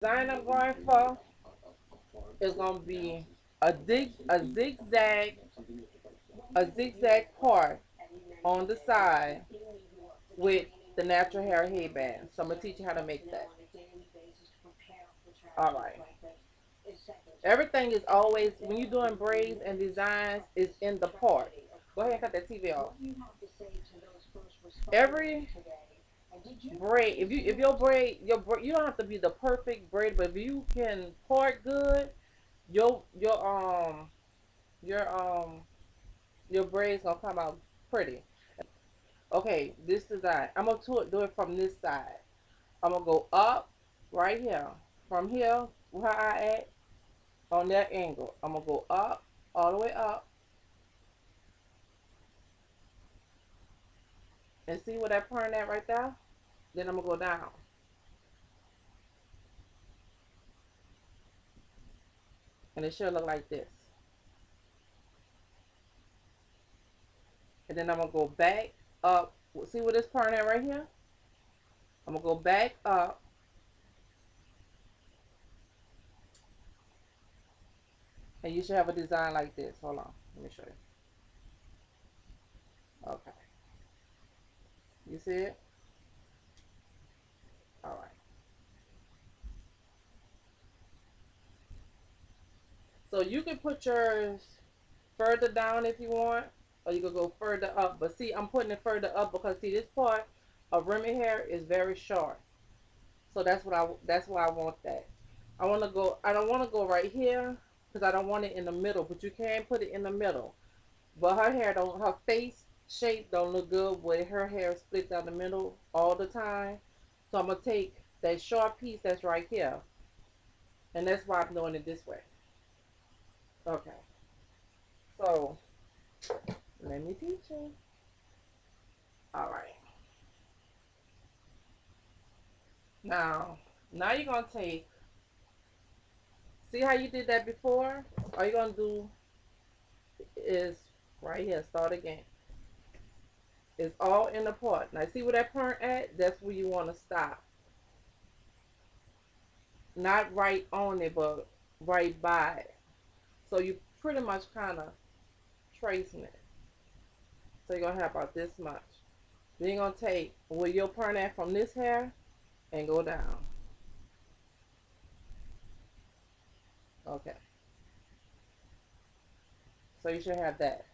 design I'm going for is gonna be a zig a zigzag a zigzag part on the side with the natural hair headband. So I'm gonna teach you how to make that. All right. Everything is always when you're doing braids and designs is in the part. Go ahead and cut that TV off. Every braid, if you if your braid your braid, you don't have to be the perfect braid, but if you can part good, your your um your um your braids gonna come out pretty. Okay, this design. I'm gonna do it, do it from this side. I'm gonna go up right here. From here, where I at, on that angle. I'm gonna go up, all the way up. And see where that point at right there? Then I'm gonna go down. And it should look like this. And then I'm gonna go back up. See where this part at right here? I'm gonna go back up. And you should have a design like this. Hold on. Let me show you. Okay. You see it? All right. So you can put yours further down if you want, or you can go further up. But see, I'm putting it further up because see, this part of Remy hair is very short. So that's what I that's why I want that. I want to go. I don't want to go right here because I don't want it in the middle. But you can put it in the middle. But her hair don't. Her face shape don't look good with her hair split down the middle all the time. So I'm going to take that short piece that's right here. And that's why I'm doing it this way. Okay. So, let me teach you. Alright. Now, now you're going to take, see how you did that before? All you're going to do is right here, start again. It's all in the part. Now see where that part at? That's where you want to stop. Not right on it, but right by it. So you pretty much kind of tracing it. So you're going to have about this much. Then you're going to take where your part at from this hair and go down. Okay. So you should have that.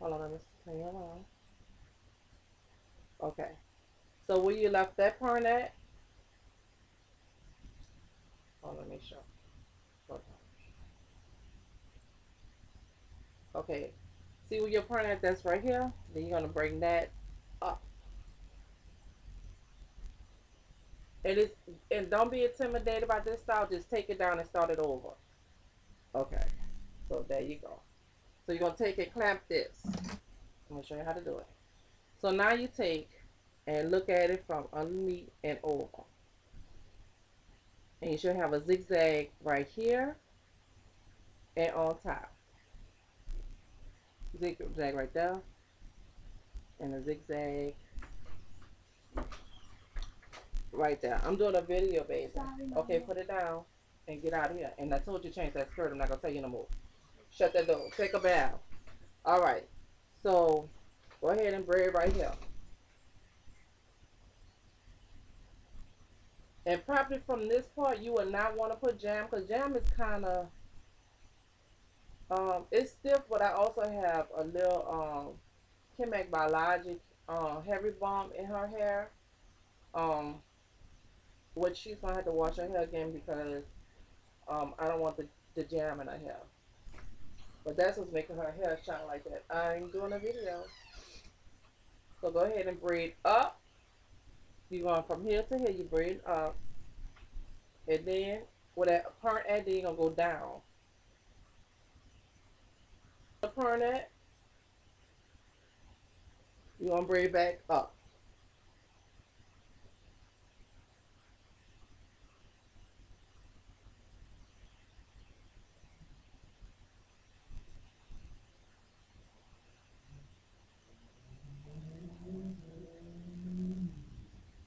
Hold on, let me turn you around. Okay. So where you left that part at? Oh, let me show. Okay. See where your part at? That's right here. Then you're gonna bring that up. And it's and don't be intimidated by this style. Just take it down and start it over. Okay. So there you go. So you're gonna take it, clamp this. I'm gonna show you how to do it. So now you take and look at it from underneath and over. And you should have a zigzag right here and on top. Zigzag right there. And a zigzag right there. I'm doing a video, baby. Okay, put it down and get out of here. And I told you change that skirt. I'm not going to tell you no more. Shut that door. Take a bow. All right. So Go ahead and braid right here. And probably from this part, you would not want to put jam because jam is kind of, um, it's stiff, but I also have a little um, Biologic uh, heavy balm in her hair. Um, which she's going to have to wash her hair again because um, I don't want the, the jam in her hair. But that's what's making her hair shine like that. I'm doing a video. So go ahead and braid up. You're going from here to here, you braid up. And then with that part at, then you're going to go down. The part at, you're going to braid back up.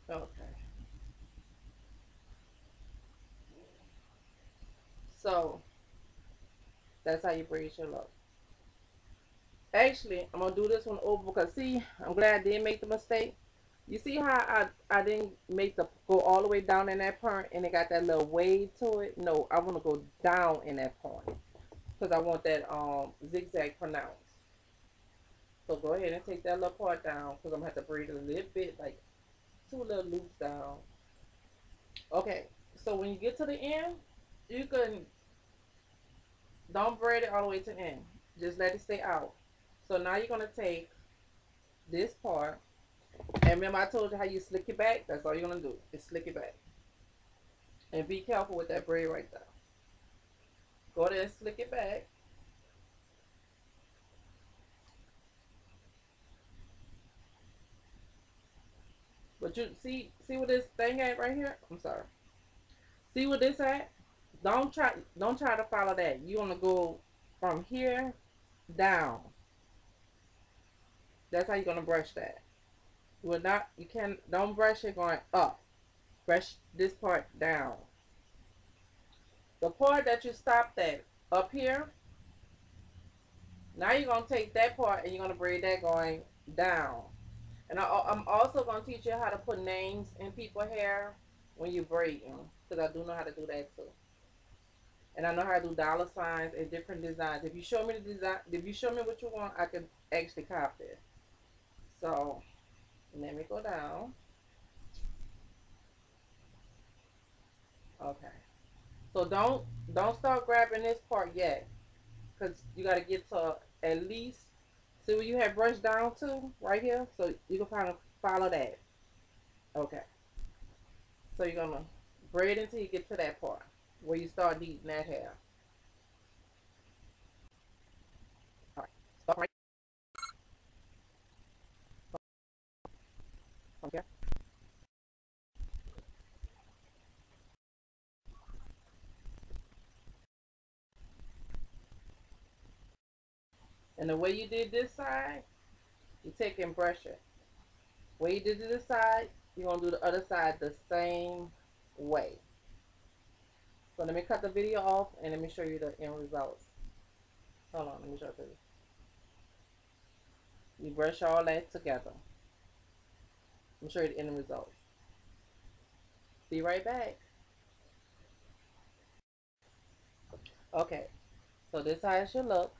Okay. So that's how you braid your look. Actually, I'm gonna do this one over because see, I'm glad I didn't make the mistake. You see how I, I didn't make the go all the way down in that part and it got that little wave to it? No, I want to go down in that point because I want that um zigzag pronounced. So go ahead and take that little part down because I'm going to have to braid a little bit, like two little loops down. Okay, so when you get to the end, you can, don't braid it all the way to the end. Just let it stay out. So now you're going to take this part, and remember I told you how you slick it back? That's all you're going to do, is slick it back. And be careful with that braid right there. Go there and slick it back. But you see, see what this thing at right here? I'm sorry. See what this at? Don't try, don't try to follow that. You want to go from here down. That's how you're gonna brush that. Will not, you can, don't brush it going up. Brush this part down. The part that you stopped at up here, now you're gonna take that part and you're gonna braid that going down. And I, am also going to teach you how to put names in people's hair when you braid them. Because I do know how to do that too. And I know how to do dollar signs and different designs. If you show me the design, if you show me what you want, I can actually copy it. So, let me go down. Okay. So don't don't start grabbing this part yet, cause you got to get to at least See where you have brushed down to right here? So you can kind of follow that. Okay. So you're to braid until you get to that part where you start needing that hair. All right. Okay. And the way you did this side, you take and brush it. Way you did this side, you're going to do the other side the same way. So let me cut the video off and let me show you the end results. Hold on, let me show you. You brush all that together. I'm you the end results. Be right back. Okay, so this is how it should look.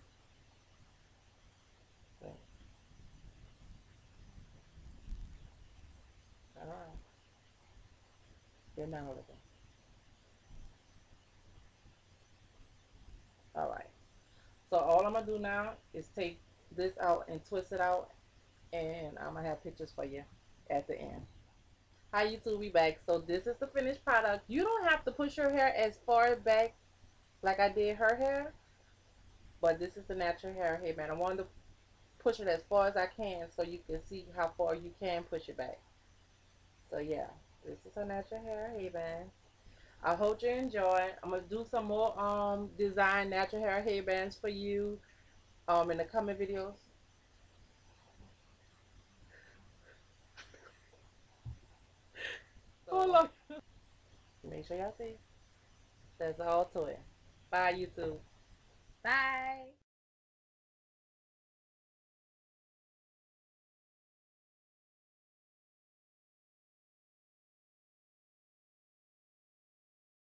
Alright. So all I'm going to do now is take this out and twist it out. And I'm going to have pictures for you at the end. Hi YouTube, we back. So this is the finished product. You don't have to push your hair as far back like I did her hair. But this is the natural hair headband. I wanted to push it as far as I can so you can see how far you can push it back. So yeah, this is a natural hair headband. I hope you enjoy. I'm gonna do some more um design natural hair headbands for you um in the coming videos. Hold on. Make sure y'all see. That's all to it. Bye YouTube. Bye.